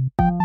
you